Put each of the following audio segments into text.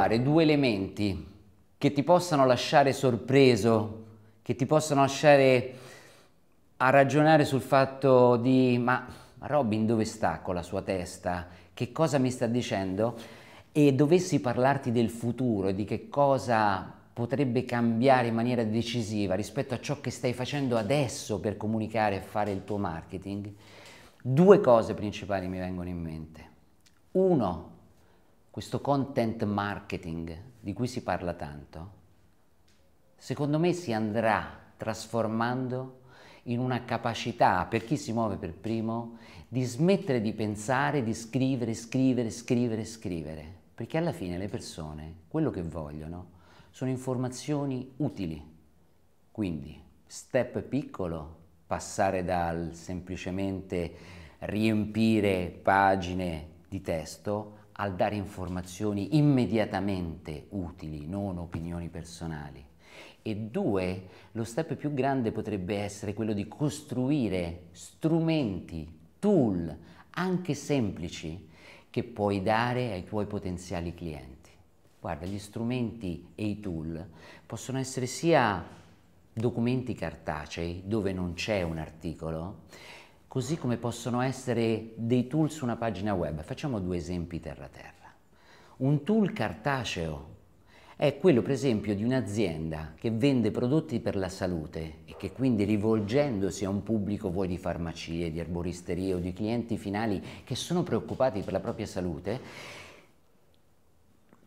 Individuare due elementi che ti possano lasciare sorpreso, che ti possano lasciare a ragionare sul fatto di ma Robin dove sta con la sua testa? Che cosa mi sta dicendo? E dovessi parlarti del futuro e di che cosa potrebbe cambiare in maniera decisiva rispetto a ciò che stai facendo adesso per comunicare e fare il tuo marketing, due cose principali mi vengono in mente. Uno, questo content marketing di cui si parla tanto, secondo me si andrà trasformando in una capacità per chi si muove per primo di smettere di pensare, di scrivere, scrivere, scrivere, scrivere, perché alla fine le persone quello che vogliono sono informazioni utili. Quindi, step piccolo, passare dal semplicemente riempire pagine di testo al dare informazioni immediatamente utili, non opinioni personali. E due, lo step più grande potrebbe essere quello di costruire strumenti, tool, anche semplici, che puoi dare ai tuoi potenziali clienti. Guarda, gli strumenti e i tool possono essere sia documenti cartacei dove non c'è un articolo, così come possono essere dei tool su una pagina web. Facciamo due esempi terra-terra. Un tool cartaceo è quello per esempio di un'azienda che vende prodotti per la salute e che quindi rivolgendosi a un pubblico vuoi di farmacie, di erboristerie o di clienti finali che sono preoccupati per la propria salute,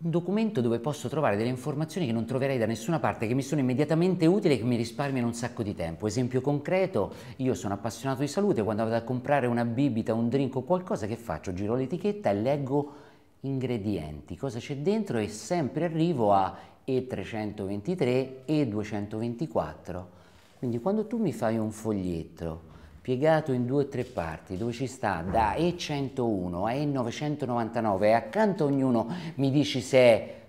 un documento dove posso trovare delle informazioni che non troverei da nessuna parte, che mi sono immediatamente utili e che mi risparmiano un sacco di tempo. Esempio concreto, io sono appassionato di salute, quando vado a comprare una bibita, un drink o qualcosa, che faccio? Giro l'etichetta e leggo ingredienti, cosa c'è dentro e sempre arrivo a E323, E224. Quindi quando tu mi fai un foglietto piegato in due o tre parti dove ci sta da E101 a E999 e accanto a ognuno mi dici se è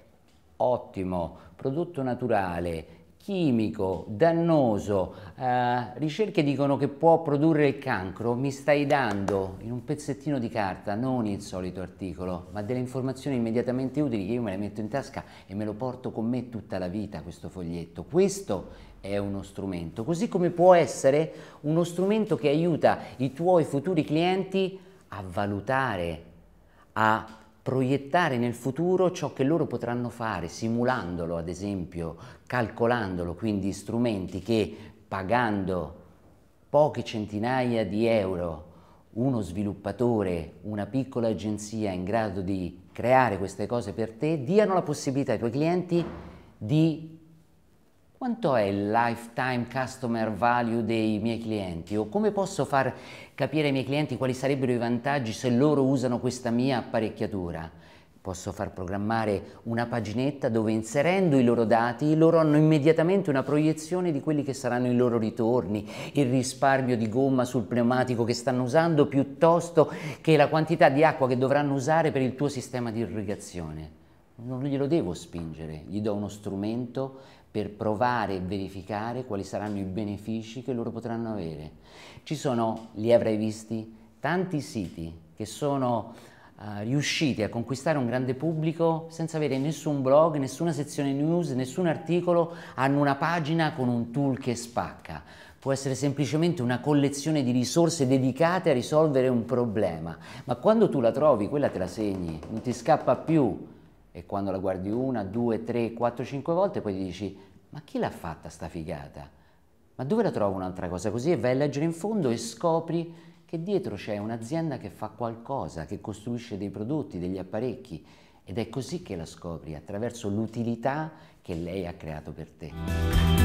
ottimo, prodotto naturale, chimico, dannoso, eh, ricerche dicono che può produrre il cancro, mi stai dando in un pezzettino di carta, non il solito articolo, ma delle informazioni immediatamente utili che io me le metto in tasca e me lo porto con me tutta la vita questo foglietto. Questo è uno strumento, così come può essere uno strumento che aiuta i tuoi futuri clienti a valutare, a proiettare nel futuro ciò che loro potranno fare, simulandolo ad esempio, calcolandolo, quindi strumenti che pagando poche centinaia di euro uno sviluppatore, una piccola agenzia in grado di creare queste cose per te, diano la possibilità ai tuoi clienti di quanto è il lifetime customer value dei miei clienti o come posso far capire ai miei clienti quali sarebbero i vantaggi se loro usano questa mia apparecchiatura. Posso far programmare una paginetta dove inserendo i loro dati loro hanno immediatamente una proiezione di quelli che saranno i loro ritorni, il risparmio di gomma sul pneumatico che stanno usando piuttosto che la quantità di acqua che dovranno usare per il tuo sistema di irrigazione. Non glielo devo spingere, gli do uno strumento per provare e verificare quali saranno i benefici che loro potranno avere. Ci sono, li avrai visti, tanti siti che sono uh, riusciti a conquistare un grande pubblico senza avere nessun blog, nessuna sezione news, nessun articolo, hanno una pagina con un tool che spacca. Può essere semplicemente una collezione di risorse dedicate a risolvere un problema, ma quando tu la trovi, quella te la segni, non ti scappa più e quando la guardi una, due, tre, quattro, cinque volte poi ti dici ma chi l'ha fatta sta figata? Ma dove la trovo un'altra cosa così? E vai a leggere in fondo e scopri che dietro c'è un'azienda che fa qualcosa, che costruisce dei prodotti, degli apparecchi ed è così che la scopri, attraverso l'utilità che lei ha creato per te.